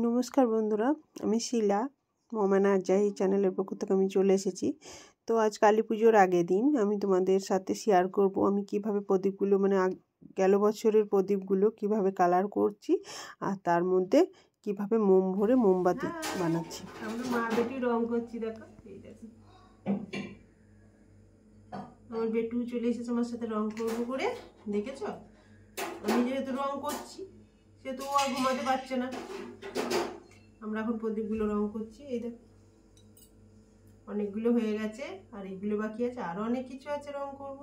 নমস্কার বন্ধুরা, আমি শিলা, মমানা জাহি চ্যানেলের পক্ষ থেকে আমি চলে এসেছি। তো আজ কালী পুজোর আগের দিন আমি তোমাদের সাথে শেয়ার করব আমি কীভাবে প্রদীপগুলো মানে গেল বছরের প্রদীপগুলো কীভাবে কালার করছি আর তার মধ্যে কীভাবে মোম ভরে মোমবাতি বানাচ্ছি। মা বেটি করছি দেখো। আমার বেটু চলে এসেছে আমার সাথে রং করব করে, দেখেছ? আমি যেহেতু রং করছি সেহেতু ও আর ঘুমাতে পারছে না। আমরা এখন প্রদীপগুলো রং করছি, এই দেখ। অনেকগুলো হয়ে গেছে, আর এগুলো বাকি আছে। আরও অনেক কিছু আছে রং করব।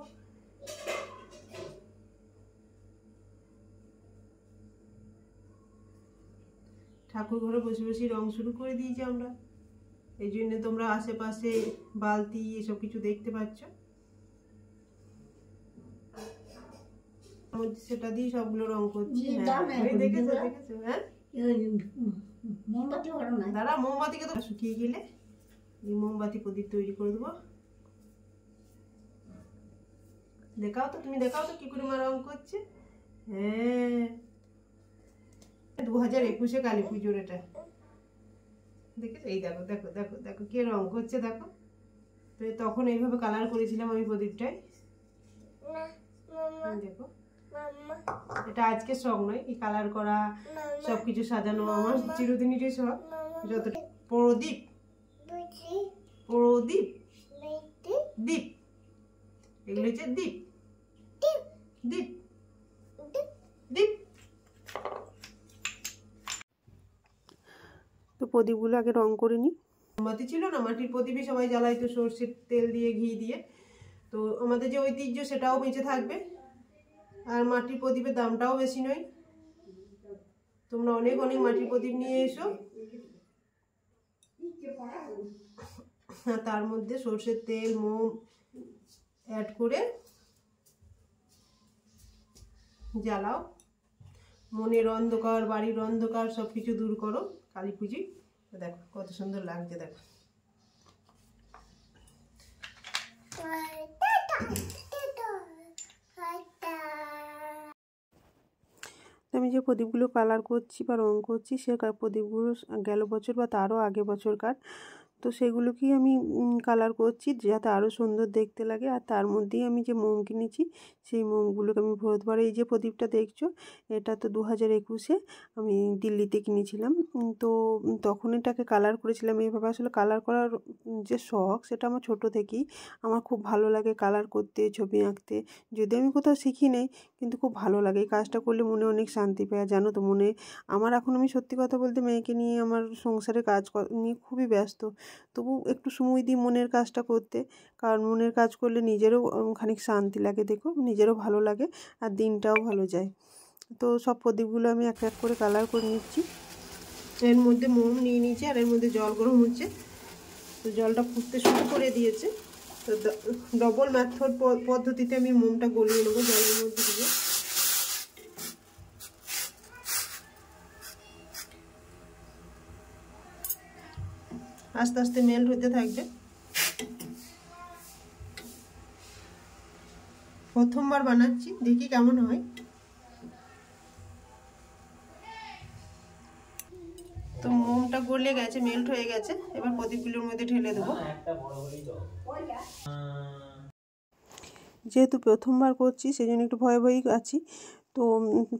ঠাকুর ঘরে বসে বসে রং শুরু করে দিয়েছি আমরা। এই জন্য তোমরা আশেপাশে বালতি এসব কিছু দেখতে পাচ্ছ। সেটা দিয়ে সবগুলো রং করছি। হ্যাঁ। দেখেছ দেখেছ হ্যাঁ? মোমবাতি ভালো না। দাঁড়া মোমবাতিকে তো শুকিয়ে গেলে এই মোমবাতি প্রদীপ তৈরি করে দেবো। দেখাও তো তুমি দেখাও তো কি করে মা রং করছে। হ্যাঁ। দু হাজার একুশে কালী পুজোর এটা। দেখেছ? এই দেখো দেখো দেখো দেখো কে রং করছে দেখো। তো তখন এইভাবে কালার করেছিলাম আমি প্রদীপটাই দেখো। এটা আজকে শখ নয় এই কালার করা সবকিছু সাজানো আমার চিরদিনেরই শখ যত প্রদীপ। প্রদীপ। দীপ। এগুলো হচ্ছে দীপ। দীপ। দ্বীপ তো প্রদীপগুলো আগে রং করে নিই। মোমবাতি ছিল না মাটির প্রদীপে সবাই জ্বালাইতো সর্ষের তেল দিয়ে ঘি দিয়ে। তো আমাদের যে ঐতিহ্য সেটাও বেঁচে থাকবে। আর মাটির প্রদীপের দামটাও বেশি নয়। তোমরা অনেক অনেক মাটির প্রদীপ নিয়ে এসো। তার মধ্যে সর্ষের তেল, মোম অ্যাড করে জ্বালাও। মনের অন্ধকার, বাড়ির অন্ধকার সব কিছু দূর করো, কালী পুজো। দেখো, কত সুন্দর লাগছে, দেখো। আমি যে প্রদীপগুলো কালার করছি বা রঙ করছি, সে প্রদীপগুলো গেল বছর বা তারও আগে বছরকার তো সেগুলোকেই আমি কালার করছি যাতে আরও সুন্দর দেখতে লাগে। আর তার মধ্যেই আমি যে মোম কিনেছি, সেই মোমগুলোকে আমি ভরতে পারি এই যে প্রদীপটা দেখছ, এটা তো দু হাজার একুশে আমি দিল্লিতে কিনেছিলাম। তো তখন এটাকে কালার করেছিলাম। এইভাবে আসলে কালার করার যে শখ, সেটা আমার ছোট থেকেই আমার খুব ভালো লাগে কালার করতে, ছবি আঁকতে। যদি আমি কোথাও শিখি নেই, কিন্তু খুব ভালো লাগে। এই কাজটা করলে মনে অনেক শান্তি পায় জানো তো মনে, আমার এখন আমি সত্যি কথা বলতে মেয়েকে নিয়ে আমার সংসারে কাজ নিয়ে খুবই ব্যস্ত। তবু একটু সময় দিই মনের কাজটা করতে। কারণ মনের কাজ করলে নিজেরও খানিক শান্তি লাগে দেখো, নিজেরও ভালো লাগে আর দিনটাও ভালো যায়। তো সব প্রদীপগুলো আমি এক এক করে কালার করে নিচ্ছি। এর মধ্যে মোম নিয়ে নিয়েছি আর এর মধ্যে জল গরম হচ্ছে। তো জলটা ফুটতে শুরু করে দিয়েছে। তো ডবল ম্যাথড পদ্ধতিতে আমি মোমটা গলিয়ে নেব জলের মধ্যে দিয়ে। আস্তে আস্তে মেল্ট হতে থাকবে। প্রথমবার বানাচ্ছি, দেখি কেমন হয়। তো মোমটা গলে গেছে মেল্ট হয়ে গেছে। এবার প্রদীপগুলোর মধ্যে ঢেলে দেবো। যেহেতু প্রথমবার করছি সেই জন্য একটু ভয়ে ভয়েই আছি। তো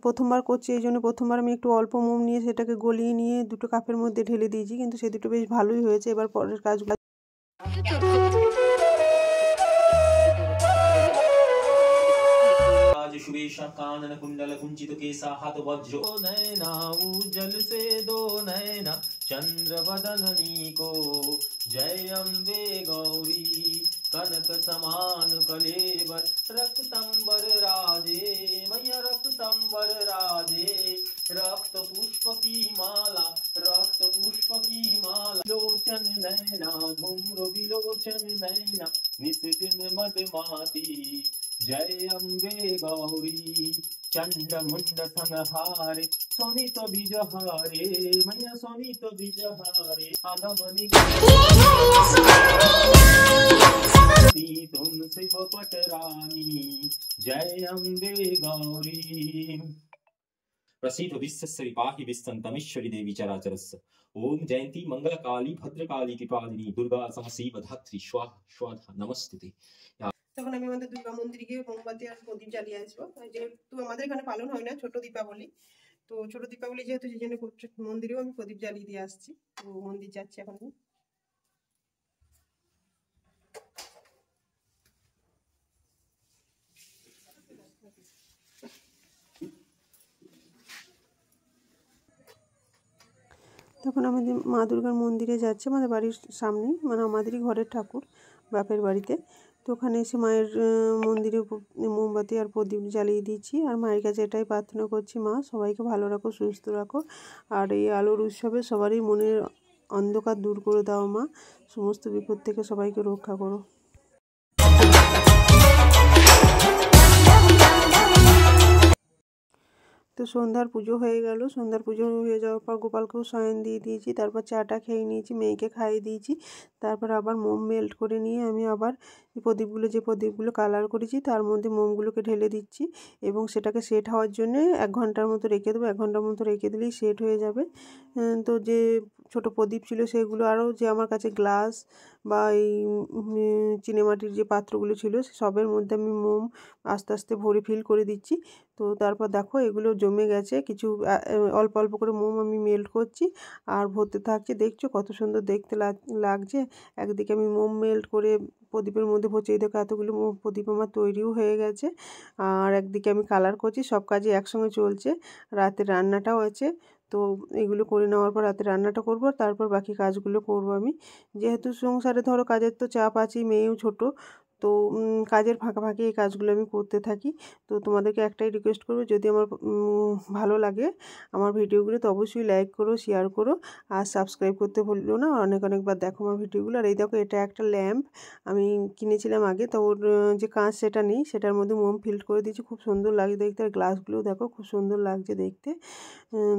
প্রথমবার করছি এই জন্য প্রথমবার আমি একটু অল্প মোম নিয়ে সেটাকে গলিয়ে নিয়ে দুটো কাপের মধ্যে ঢেলে দিয়েছি কিন্তু সে দুটো বেশ ভালোই হয়েছে এবার পরের কাজগুলো शुभेशा कानन कुंडल कुंचित केसा हाथ वज्र नैना उज्जल से दो नैना चंद्र बदन नीको जय अम्बे गौरी कनक समान कलेवर रक्तंबर राजे मैया रक्तंबर राजे रक्त पुष्प की माला रक्त पुष्प की माला। लोचन नैना धूम्र विलोचन नैना निस दिन मदमाती जय अम्बे गौरी चंड मुंड संहारे। सोनित बीजहारे मैया सोनित बीजहारे। आगमनी तुम शिव पटरानी जय अम्बे गौरी प्रसीद विश्वस्वरि पाहि विस्तन्तमीश्वरि देवी चराचरस्य ओम जयंती मंगलकाली भद्रकाली कृपालिनी दुर्गा समसीव धात्री स्वाहा स्वाहा नमस्ते তখন আমি আমাদের দুর্গা মন্দিরে গিয়ে মোমবাতি আর প্রদীপ জ্বালিয়ে আসবো আর যেহেতু আমাদের এখানে পালন হয় না ছোট দীপাবলি তো ছোট দীপাবলি যেহেতু সেই জন্য মন্দিরেও আমি প্রদীপ জ্বালিয়ে দিয়ে আসছি তো মন্দির যাচ্ছি এখন আমি তখন আমাদের মা দুর্গার মন্দিরে যাচ্ছে, আমাদের বাড়ির সামনেই মানে আমাদেরই ঘরের ঠাকুর, বাপের বাড়িতে। তো ওখানে এসে মায়ের মন্দিরে মোমবাতি আর প্রদীপ জ্বালিয়ে দিচ্ছি। আর মায়ের কাছে এটাই প্রার্থনা করছি, মা, সবাইকে ভালো রাখো, সুস্থ রাখো। আর এই আলোর উৎসবে সবারই মনের অন্ধকার দূর করে দাও, মা। সমস্ত বিপদ থেকে সবাইকে রক্ষা করো। তো সন্ধ্যার পুজো হয়ে গেল। সন্ধ্যার পুজো হয়ে যাওয়ার পর গোপালকেও শয়ন দিয়ে দিয়েছি, তারপর চাটা খেয়ে নিয়েছি, মেয়েকে খাইয়ে দিয়েছি। তারপর আবার মোম মেল্ট করে নিয়ে আমি আবার প্রদীপগুলো, যে প্রদীপগুলো কালার করেছি তার মধ্যে মোমগুলোকে ঢেলে দিচ্ছি এবং সেটাকে সেট হওয়ার জন্য এক ঘণ্টার মতো রেখে দেবো। এক ঘণ্টার মতো রেখে দিলেই সেট হয়ে যাবে। তো যে ছোট প্রদীপ ছিল সেগুলো আরও যে আমার কাছে গ্লাস বা এই চিনেমাটির যে পাত্রগুলো ছিল সবের মধ্যে আমি মোম আস্তে আস্তে ভরে ফিল করে দিচ্ছি। তো তারপর দেখো এগুলো জমে গেছে। কিছু অল্প অল্প করে মোম আমি মেল্ট করছি আর ভরতে থাকছে। দেখছ কত সুন্দর দেখতে লাগছে। একদিকে আমি মোম মেল্ট করে প্রদীপের মধ্যে ভরছি এই দেখো এতগুলো মোম, প্রদীপ আমার তৈরিও হয়ে গেছে। আর একদিকে আমি কালার করছি, সব কাজই একসঙ্গে চলছে। রাতে রান্নাটাও আছে, তো এগুলো করে নেওয়ার পর রাতে রান্নাটা করব তারপর বাকি কাজগুলো করব আমি। যেহেতু সংসারে ধরো কাজের তো চাপ আছেই, মেয়েও ছোট তো কাজের ফাঁকা ফাঁকে এই কাজগুলো আমি করতে থাকি। তো তোমাদেরকে একটাই রিকোয়েস্ট করব, যদি আমার ভালো লাগে আমার ভিডিওগুলো, তো অবশ্যই লাইক করো শেয়ার করো আর সাবস্ক্রাইব করতে ভুললো না। অনেক অনেকবার দেখো আমার ভিডিওগুলো। আর এই দেখো, এটা একটা ল্যাম্প আমি কিনেছিলাম আগে। তো ওর যে কাঁচ সেটা নেই, সেটার মধ্যে মোম ফিল্ড করে দিয়েছি। খুব সুন্দর লাগছে দেখতে। আর গ্লাসগুলো দেখো, খুব সুন্দর লাগছে দেখতে।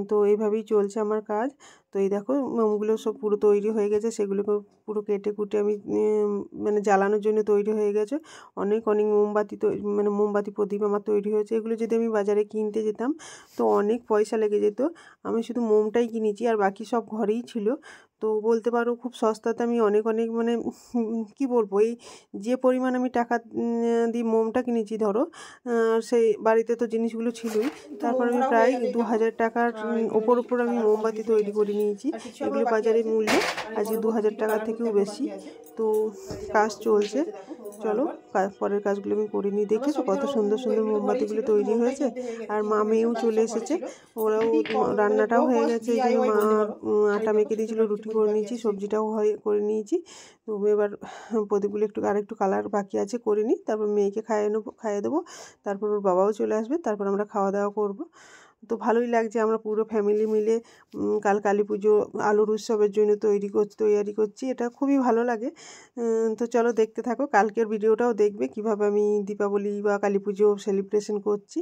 তো এইভাবেই চলছে আমার কাজ। তো এই দেখো, মোমগুলো সব পুরো তৈরি হয়ে গেছে সেগুলোকে পুরো কেটে কুটে আমি মানে জ্বালানোর জন্য তৈরি হয়ে গেছে। অনেক অনেক মোমবাতি মানে মোমবাতি প্রদীপ আমার তৈরি হয়েছে। এগুলো যদি আমি বাজারে কিনতে যেতাম, তো অনেক পয়সা লেগে যেত। আমি শুধু মোমটাই কিনেছি, আর বাকি সব ঘরেই ছিল। তো বলতে পারো খুব সস্তাতে আমি অনেক অনেক মানে কি বলব এই যে পরিমাণ আমি টাকা দিয়ে মোমটা কিনেছি ধরো সেই বাড়িতে তো জিনিসগুলো ছিলই তারপর আমি প্রায় দু হাজার টাকার ওপর ওপর আমি মোমবাতি তৈরি করে নিয়েছি এগুলো বাজারের মূল্য আজকে দু হাজার টাকার থেকেও বেশি। তো কাজ চলছে। চলো পরের কাজগুলো আমি করে নিই। দেখেছ কত সুন্দর সুন্দর মোমবাতিগুলো তৈরি হয়েছে। আর মা মেয়েও চলে এসেছে। ওরাও রান্নাটাও হয়ে গেছে যে মা আটা মেখে দিয়েছিল রুটি করে নিয়েছি সবজিটাও হয়ে করে নিয়েছি। তো এবার প্রদীপগুলো একটু আর একটু কালার বাকি আছে করে নিই। তারপর মেয়েকে খাইয়ে নেব খাইয়ে দেবো। তারপর ওর বাবাও চলে আসবে তারপর আমরা খাওয়া দাওয়া করব। তো ভালোই লাগছে আমরা পুরো ফ্যামিলি মিলে কাল কালী পুজো আলুর উৎসবের জন্য তৈরি করছি তৈরি করছি। এটা খুবই ভালো লাগে। তো চলো দেখতে থাকো কালকের ভিডিওটাও দেখবে কীভাবে আমি দীপাবলি বা কালী পুজো সেলিব্রেশন করছি।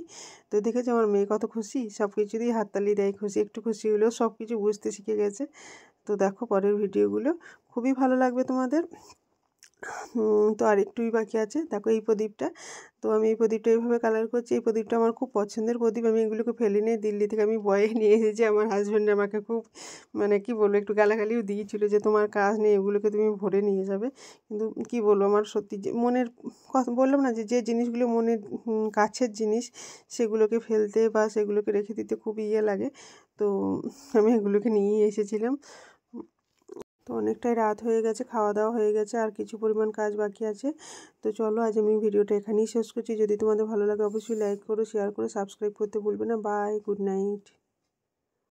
তো দেখেছি আমার মেয়ে কত খুশি? সব কিছু দিয়ে হাততালি দেয় খুশি একটু খুশি হলেও সব কিছু বুঝতে শিখে গেছে। তো দেখো পরের ভিডিওগুলো খুবই ভালো লাগবে তোমাদের। তো আর একটুই বাকি আছে। দেখো এই প্রদীপটা। তো আমি এই প্রদীপটা এইভাবে কালার করছি। এই প্রদীপটা আমার খুব পছন্দের প্রদীপ। আমি এগুলোকে ফেলে নিয়ে দিল্লি থেকে আমি বয়ে নিয়ে এসেছি। আমার হাজব্যান্ড আমাকে খুব মানে কি বলব, একটু গালাগালিও দিয়েছিল যে তোমার কাজ নেই, এগুলোকে তুমি ভরে নিয়ে যাবে। কিন্তু কি বলব, আমার সত্যি যে মনের কথা বললাম না যে যে জিনিসগুলো মনের কাছের জিনিস, সেগুলোকে ফেলতে বা সেগুলোকে রেখে দিতে খুব ইয়ে লাগে। তো আমি এগুলোকে নিয়েই এসেছিলাম। তো অনেকটাই রাত হয়ে গেছে খাওয়া দাওয়া হয়ে গেছে, আর কিছু পরিমাণ কাজ বাকি আছে। তো চলো আজ আমি ভিডিওটা এখানেই শেষ করছি। যদি তোমাদের ভালো লাগে অবশ্যই লাইক করো শেয়ার করো সাবস্ক্রাইব করতে ভুলবে না। Bye good night